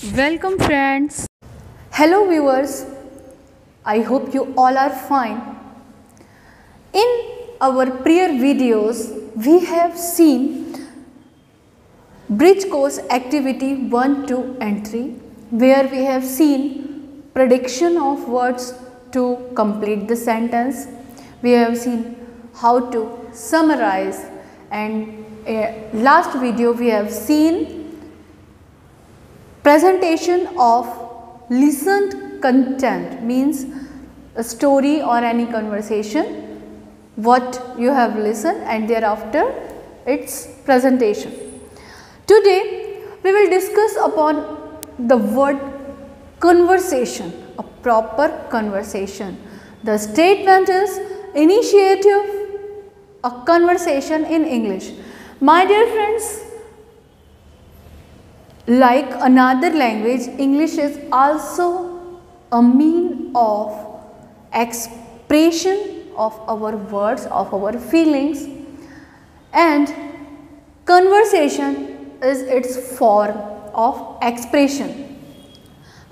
Welcome, friends. Hello viewers, I hope you all are fine. In our prior videos, we have seen bridge course activity 1, 2 and 3 where we have seen prediction of words to complete the sentence. We have seen how to summarize and uh, last video we have seen presentation of listened content means a story or any conversation what you have listened and thereafter its presentation. Today we will discuss upon the word conversation, a proper conversation. The statement is initiative a conversation in English. My dear friends, like another language, English is also a mean of expression of our words, of our feelings and conversation is its form of expression.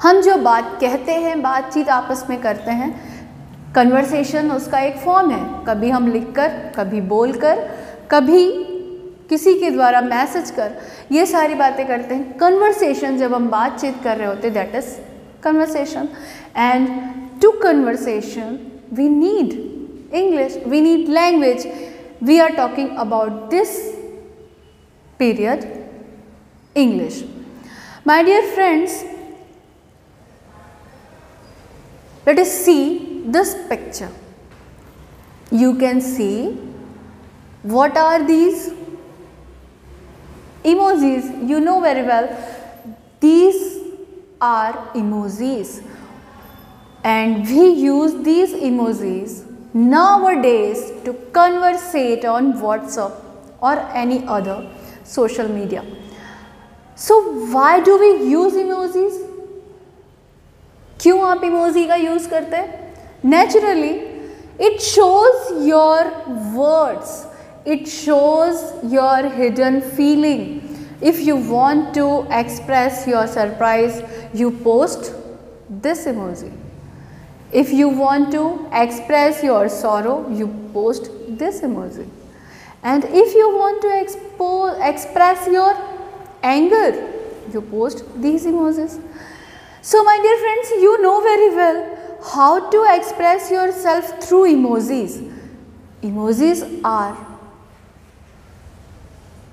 हम जो बात कहते हैं बातचीत आपस में करते हैं कन्वर्सेशन उसका एक फॉर्म है कभी हम लिखकर कभी बोलकर कभी किसी के द्वारा मैसेज कर ये सारी बातें करते हैं। कन्वर्सेशन जब हम बातचीत कर रहे होते that is conversation and to conversation we need English we need language we are talking about this period English my dear friends let us see this picture. You can see what are these? emojis you know very well these are emojis and we use these emojis nowadays to conversate on whatsapp or any other social media so why do we use emojis क्यों आप emoji का use करते हैं naturally it shows your words it shows your hidden feeling. If you want to express your surprise, you post this emoji. If you want to express your sorrow, you post this emoji. And if you want to express your anger, you post these emojis. So, my dear friends, you know very well how to express yourself through emojis. Emojis are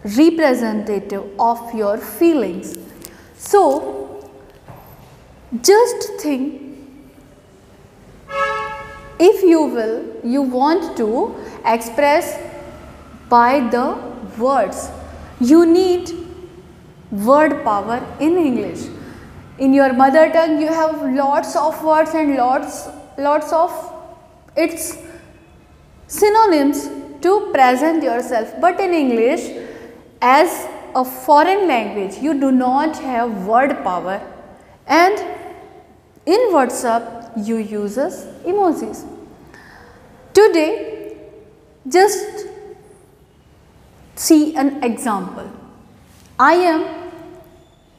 representative of your feelings. So, just think if you will, you want to express by the words, you need word power in English. In your mother tongue you have lots of words and lots lots of its synonyms to present yourself. But in english as a foreign language you do not have word power and in whatsapp you uses emojis today just see an example i am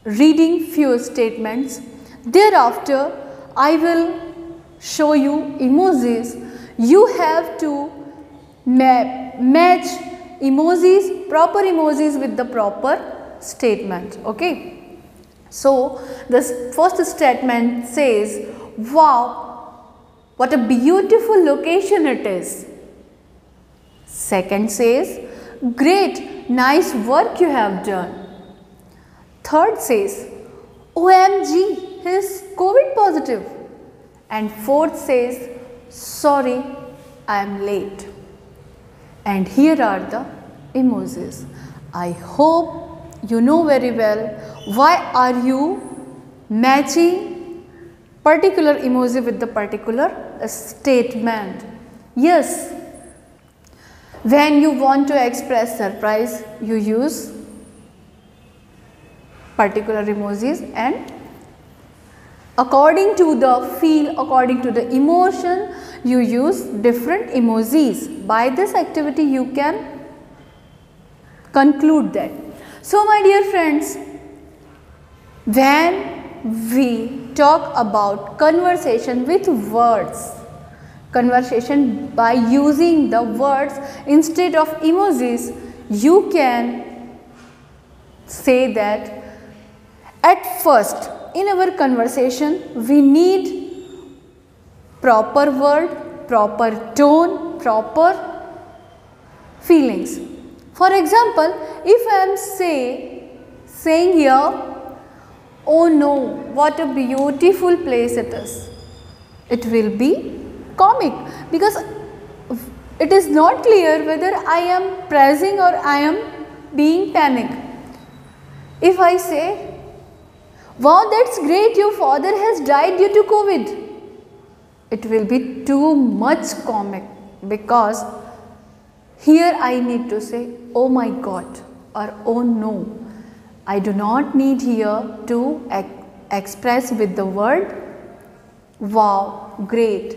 reading few statements. Thereafter, I will show you emojis. You have to ma match emojis, proper emojis with the proper statement. Okay. So, the first statement says, wow, what a beautiful location it is. Second says, great, nice work you have done. Third says, OMG, he is COVID positive. And fourth says, sorry, I am late. And here are the emojis. I hope you know very well why are you matching particular emoji with the particular statement. Yes, when you want to express surprise, you use particular emojis and according to the feel, according to the emotion, you use different emojis. By this activity, you can conclude that. So, my dear friends, when we talk about conversation with words. Conversation by using the words instead of emojis, you can say that at first in our conversation we need proper word, proper tone, proper feelings. For example, if I am say saying here Oh no, what a beautiful place it is. It will be comic because it is not clear whether I am praising or I am being panic. If I say, wow that's great your father has died due to COVID. It will be too much comic because here I need to say, oh my god or oh no I do not need here to express with the word wow, great.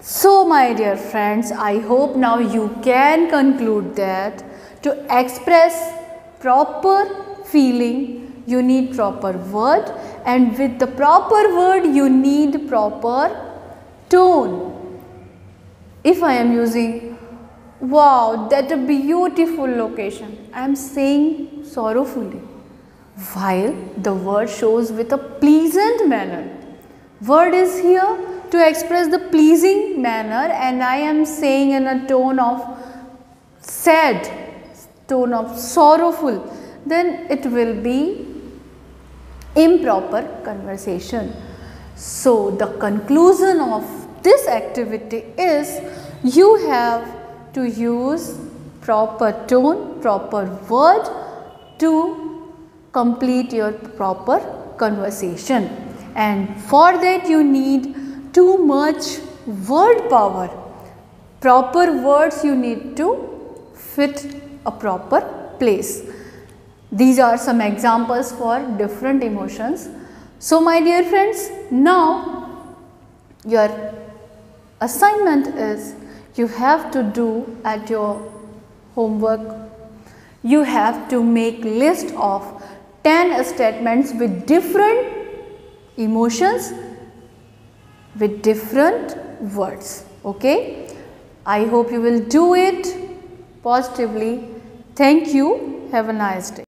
So my dear friends, I hope now you can conclude that to express proper feeling you need proper word and with the proper word you need proper tone. If I am using Wow, that a beautiful location. I am saying sorrowfully. While the word shows with a pleasant manner. Word is here to express the pleasing manner and I am saying in a tone of sad, tone of sorrowful. Then it will be improper conversation. So, the conclusion of this activity is you have to use proper tone, proper word to complete your proper conversation. And for that you need too much word power. Proper words you need to fit a proper place. These are some examples for different emotions. So my dear friends, now your assignment is you have to do at your homework. You have to make list of 10 statements with different emotions with different words. Okay. I hope you will do it positively. Thank you. Have a nice day.